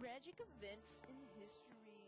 tragic events in history.